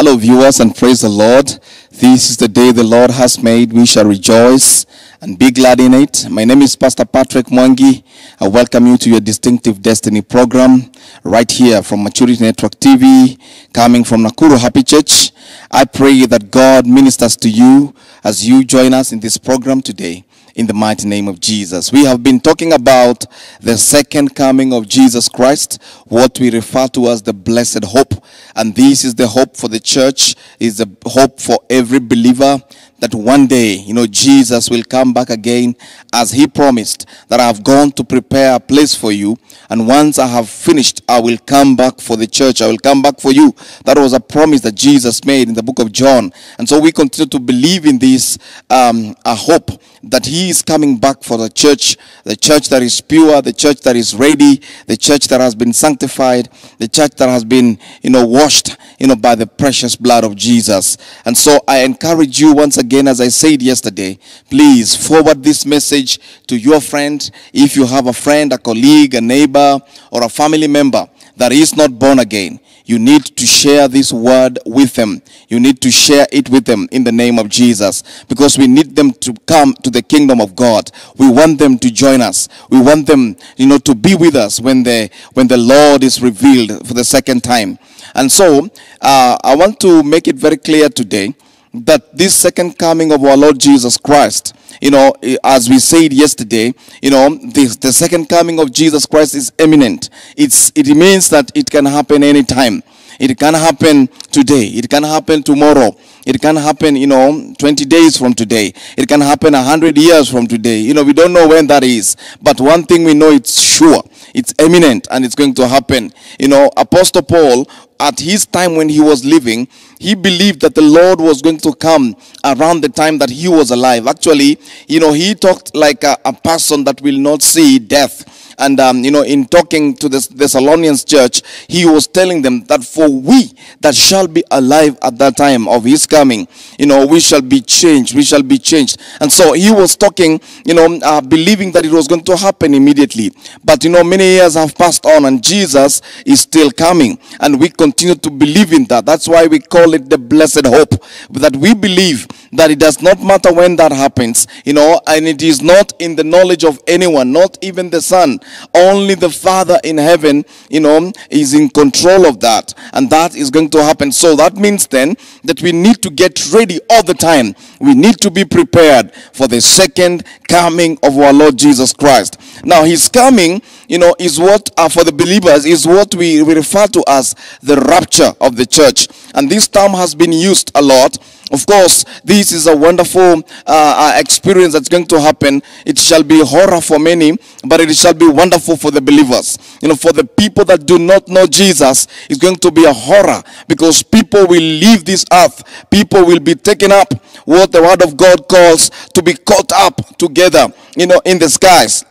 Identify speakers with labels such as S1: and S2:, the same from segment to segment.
S1: Hello, viewers, and praise the Lord. This is the day the Lord has made. We shall rejoice and be glad in it. My name is Pastor Patrick Mwangi. I welcome you to your distinctive destiny program right here from Maturity Network TV, coming from Nakuru Happy Church. I pray that God ministers to you as you join us in this program today in the mighty name of Jesus. We have been talking about the second coming of Jesus Christ, what we refer to as the blessed hope. And this is the hope for the church, is the hope for every believer that one day, you know, Jesus will come back again as he promised that I have gone to prepare a place for you. And once I have finished, I will come back for the church. I will come back for you. That was a promise that Jesus made in the book of John. And so we continue to believe in this, um, a hope that he is coming back for the church, the church that is pure, the church that is ready, the church that has been sanctified, the church that has been, you know, washed, you know, by the precious blood of Jesus. And so I encourage you once again, as I said yesterday, please forward this message to your friend. If you have a friend, a colleague, a neighbor, or a family member that is not born again, you need to share this word with them. You need to share it with them in the name of Jesus because we need them to come to the kingdom of God. We want them to join us. We want them, you know, to be with us when the when the Lord is revealed for the second time. And so, uh, I want to make it very clear today that this second coming of our Lord Jesus Christ, you know, eh, as we said yesterday, you know, the, the second coming of Jesus Christ is imminent. It's, it means that it can happen anytime. It can happen today. It can happen tomorrow. It can happen, you know, 20 days from today. It can happen 100 years from today. You know, we don't know when that is. But one thing we know it's sure. It's imminent and it's going to happen. You know, Apostle Paul, at his time when he was living, he believed that the Lord was going to come around the time that he was alive. Actually, you know, he talked like a, a person that will not see death. And, um, you know, in talking to the Thessalonians church, he was telling them that for we that shall be alive at that time of his coming, you know, we shall be changed. We shall be changed. And so he was talking, you know, uh, believing that it was going to happen immediately. But, you know, many years have passed on and Jesus is still coming. And we continue to believe in that. That's why we call it the blessed hope. That we believe that it does not matter when that happens, you know, and it is not in the knowledge of anyone, not even the Son. Only the Father in heaven, you know, is in control of that. And that is going to happen. So that means then that we need to get ready all the time. We need to be prepared for the second coming of our Lord Jesus Christ. Now, his coming, you know, is what, uh, for the believers, is what we, we refer to as the rapture of the church. And this term has been used a lot. Of course, this is a wonderful uh, experience that's going to happen. It shall be horror for many, but it shall be wonderful for the believers. You know, for the people that do not know Jesus, it's going to be a horror because people will leave this earth. People will be taken up, what the word of God calls to be caught up together, you know, in the skies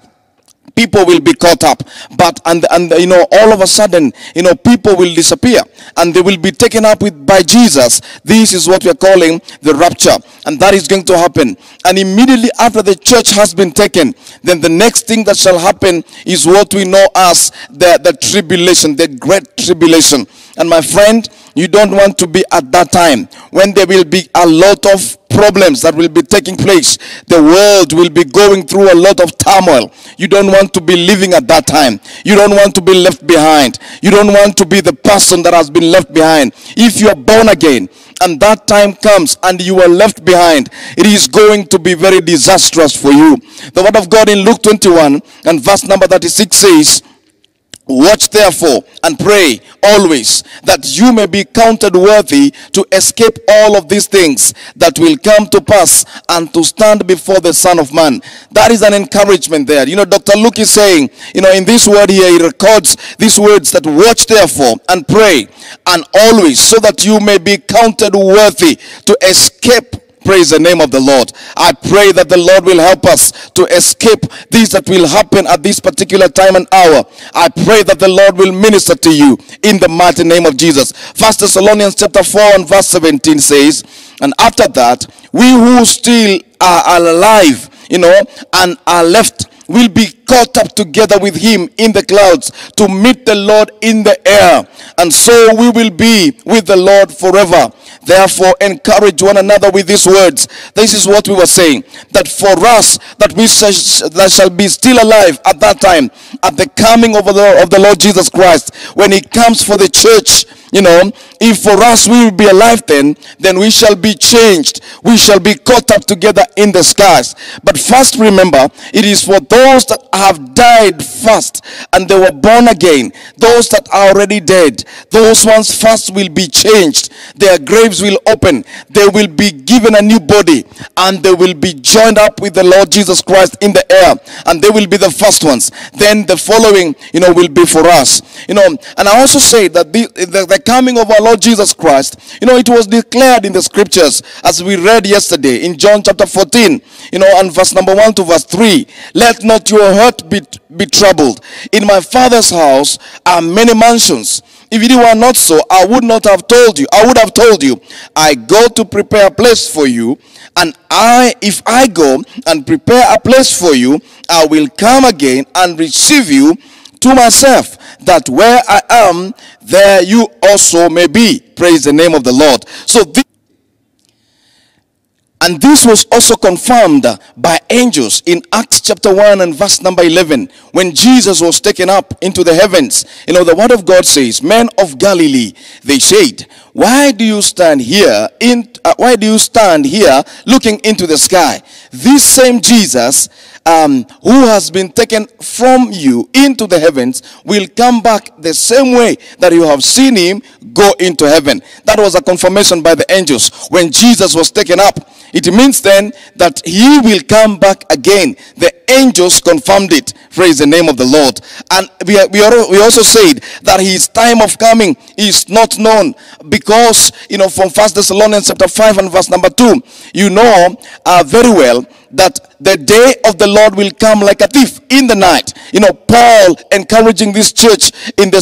S1: people will be caught up. But and and you know all of a sudden you know people will disappear. And they will be taken up with by jesus. This is what we are calling the rapture. And that is going to happen. And immediately after the church has been taken then the next thing that shall happen is what we know as the the tribulation the great tribulation. And my friend you don't want to be at that time when there will be a lot of problems that will be taking place. The world will be going through a lot of turmoil. You don't want to be living at that time. You don't want to be left behind. You don't want to be the person that has been left behind. If you are born again, and that time comes and you are left behind, it is going to be very disastrous for you. The word of God in Luke 21 and verse number 36 says, Watch therefore and pray always that you may be counted worthy to escape all of these things that will come to pass and to stand before the Son of Man. That is an encouragement there. You know, Dr. Luke is saying, you know, in this word here, he records these words that watch therefore and pray and always so that you may be counted worthy to escape Praise the name of the Lord. I pray that the Lord will help us to escape these that will happen at this particular time and hour. I pray that the Lord will minister to you in the mighty name of Jesus. First Thessalonians chapter 4 and verse 17 says, And after that, we who still are alive, you know, and are left will be caught up together with him in the clouds to meet the Lord in the air. And so we will be with the Lord forever. Therefore, encourage one another with these words. This is what we were saying that for us, that we shall, that shall be still alive at that time, at the coming of the, of the Lord Jesus Christ, when he comes for the church you know, if for us we will be alive then, then we shall be changed. We shall be caught up together in the skies. But first remember, it is for those that have died first and they were born again. Those that are already dead, those ones first will be changed. Their graves will open. They will be given a new body and they will be joined up with the Lord Jesus Christ in the air. And they will be the first ones. Then the following, you know, will be for us. You know, and I also say that the, the, the coming of our Lord Jesus Christ, you know, it was declared in the scriptures as we read yesterday in John chapter 14, you know, and verse number 1 to verse 3. Let not your heart be, be troubled. In my father's house are many mansions. If it were not so, I would not have told you. I would have told you, I go to prepare a place for you. And I, if I go and prepare a place for you, I will come again and receive you to myself, that where I am, there you also may be. Praise the name of the Lord. So this and this was also confirmed by angels in Acts chapter 1 and verse number 11 when Jesus was taken up into the heavens. You know, the word of God says, Men of Galilee, they said, Why do you stand here? In, uh, why do you stand here looking into the sky? This same Jesus um, who has been taken from you into the heavens will come back the same way that you have seen him go into heaven. That was a confirmation by the angels when Jesus was taken up. It means then that he will come back again. The angels confirmed it. Praise the name of the Lord. And we, we, are, we also said that his time of coming is not known because, you know, from First Thessalonians chapter 5 and verse number 2, you know uh, very well that the day of the Lord will come like a thief in the night. You know, Paul encouraging this church in the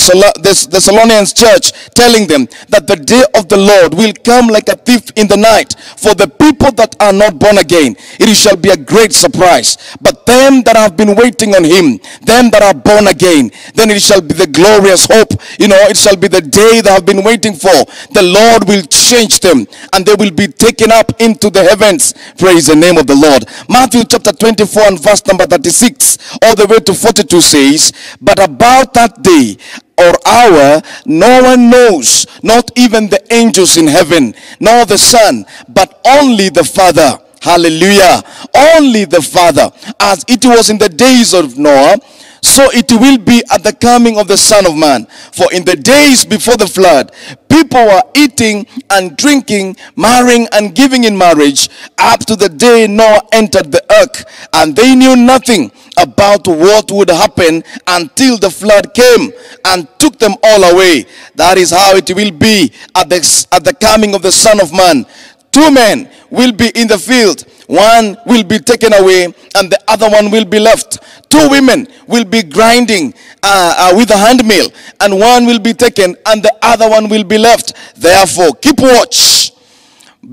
S1: Thessalonians church, telling them that the day of the Lord will come like a thief in the night. For the people that are not born again, it shall be a great surprise. But them that have been waiting on him, them that are born again, then it shall be the glorious hope. You know, it shall be the day they have been waiting for. The Lord will change them and they will be taken up into the heavens. Praise the name of the Lord. Matthew chapter 24 and verse number 36 all the way to 42 says, But about that day or hour no one knows, not even the angels in heaven, nor the Son, but only the Father. Hallelujah. Only the Father. As it was in the days of Noah, so it will be at the coming of the Son of Man. For in the days before the flood, people were eating and drinking, marrying and giving in marriage up to the day Noah entered the ark. And they knew nothing about what would happen until the flood came and took them all away. That is how it will be at the, at the coming of the Son of Man. Two men will be in the field. One will be taken away and the other one will be left. Two women will be grinding uh, uh, with a hand mill and one will be taken and the other one will be left. Therefore, keep watch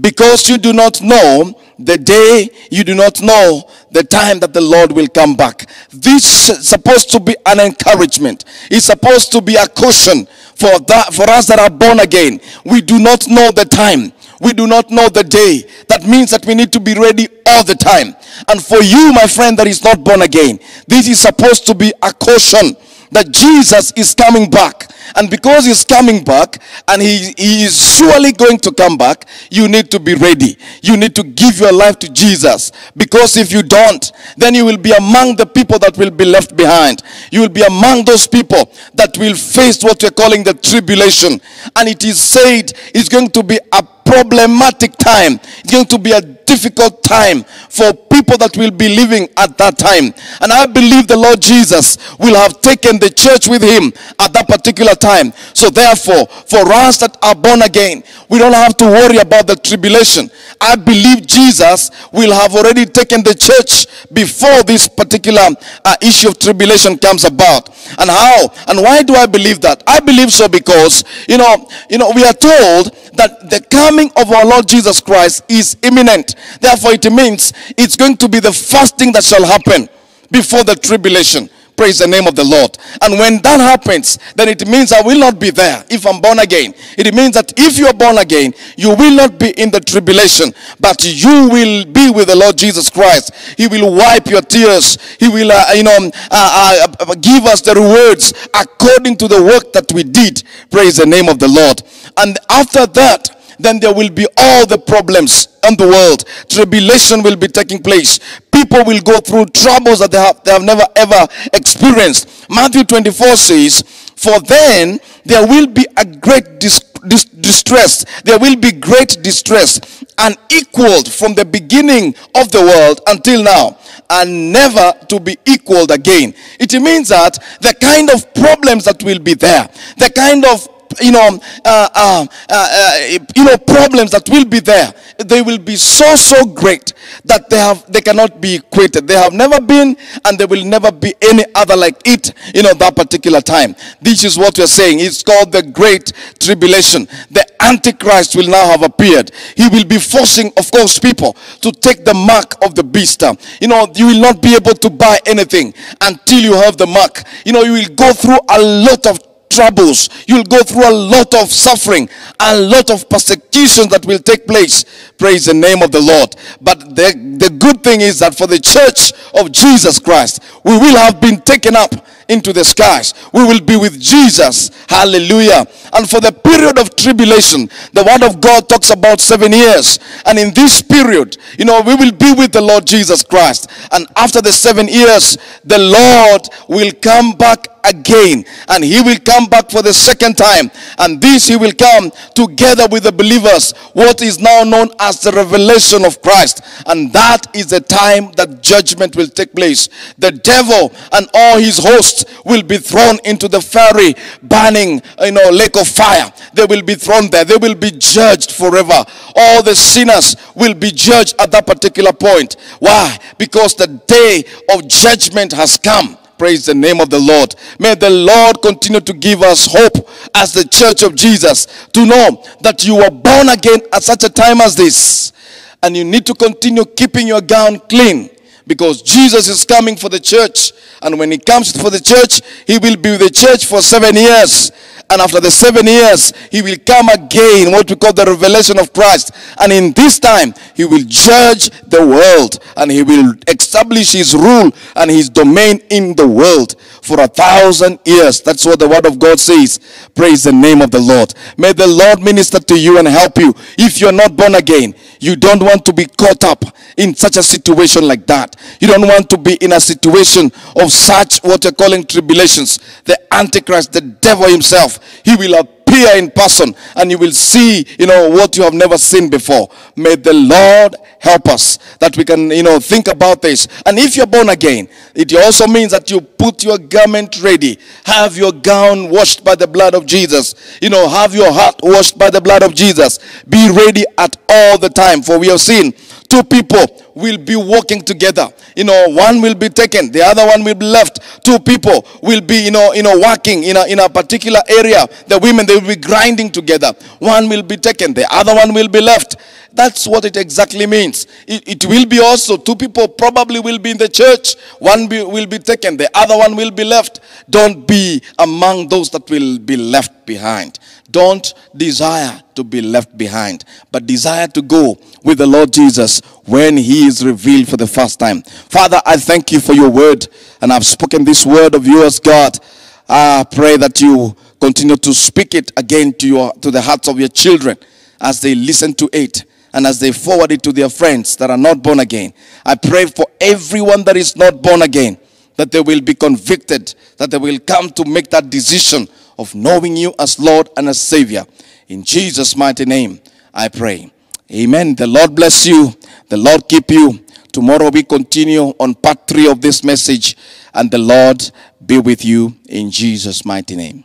S1: because you do not know the day you do not know the time that the Lord will come back. This is supposed to be an encouragement. It's supposed to be a caution for that for us that are born again. We do not know the time. We do not know the day. That means that we need to be ready all the time. And for you, my friend, that is not born again, this is supposed to be a caution that Jesus is coming back. And because he's coming back and he, he is surely going to come back, you need to be ready. You need to give your life to Jesus. Because if you don't, then you will be among the people that will be left behind. You will be among those people that will face what we're calling the tribulation. And it is said it's going to be a problematic time. It's going to be a difficult time for people that will be living at that time. And I believe the Lord Jesus will have taken the church with him at that particular time. So therefore, for us that are born again, we don't have to worry about the tribulation. I believe Jesus will have already taken the church before this particular uh, issue of tribulation comes about. And how? And why do I believe that? I believe so because, you know, you know, we are told that the coming of our Lord Jesus Christ is imminent. Therefore, it means it's going to be the first thing that shall happen before the tribulation. Praise the name of the Lord. And when that happens, then it means I will not be there if I'm born again. It means that if you are born again, you will not be in the tribulation, but you will be with the Lord Jesus Christ. He will wipe your tears. He will, uh, you know, uh, uh, uh give us the rewards according to the work that we did. Praise the name of the Lord. And after that, then there will be all the problems in the world. Tribulation will be taking place. People will go through troubles that they have, they have never ever experienced. Matthew 24 says, For then there will be a great dis- dis- distress. There will be great distress, unequaled from the beginning of the world until now, and never to be equaled again. It means that the kind of problems that will be there, the kind of you know, uh, uh, uh, you know, problems that will be there, they will be so so great that they have they cannot be equated. They have never been, and there will never be any other like it. You know, that particular time. This is what we're saying. It's called the Great Tribulation. The Antichrist will now have appeared. He will be forcing, of course, people to take the mark of the beast. You know, you will not be able to buy anything until you have the mark. You know, you will go through a lot of troubles. You'll go through a lot of suffering, and a lot of persecution that will take place. Praise the name of the Lord. But the, the good thing is that for the church of Jesus Christ, we will have been taken up into the skies. We will be with Jesus. Hallelujah. And for the period of tribulation, the word of God talks about seven years. And in this period, you know, we will be with the Lord Jesus Christ. And after the seven years, the Lord will come back again and he will come back for the second time and this he will come together with the believers what is now known as the revelation of Christ and that is the time that judgment will take place the devil and all his hosts will be thrown into the fiery burning you know lake of fire. They will be thrown there. They will be judged forever. All the sinners will be judged at that particular point. Why? Because the day of judgment has come. Praise the name of the Lord. May the Lord continue to give us hope as the church of Jesus to know that you were born again at such a time as this. And you need to continue keeping your gown clean because Jesus is coming for the church. And when he comes for the church, he will be with the church for seven years. And after the seven years, he will come again, what we call the revelation of Christ. And in this time, he will judge the world and he will establish his rule and his domain in the world for a thousand years. That's what the word of God says. Praise the name of the Lord. May the Lord minister to you and help you. If you're not born again, you don't want to be caught up in such a situation like that. You don't want to be in a situation of such what you're calling tribulations. The Antichrist, the devil himself, he will appear in person and you will see, you know, what you have never seen before. May the Lord help us that we can, you know, think about this. And if you're born again, it also means that you put your garment ready. Have your gown washed by the blood of Jesus. You know, have your heart washed by the blood of Jesus. Be ready at all the time. For we have seen two people will be working together. You know, one will be taken, the other one will be left. Two people will be, you know, you know, working in a in a particular area. The women they will be grinding together. One will be taken, the other one will be left. That's what it exactly means. It, it will be also two people probably will be in the church. One be, will be taken, the other one will be left. Don't be among those that will be left behind. Don't desire to be left behind, but desire to go with the Lord Jesus when he is revealed for the first time. Father, I thank you for your word, and I've spoken this word of yours, God. I pray that you continue to speak it again to your to the hearts of your children as they listen to it and as they forward it to their friends that are not born again. I pray for everyone that is not born again that they will be convicted, that they will come to make that decision of knowing you as Lord and as Savior. In Jesus' mighty name, I pray. Amen. The Lord bless you. The Lord keep you. Tomorrow we continue on part three of this message, and the Lord be with you in Jesus' mighty name.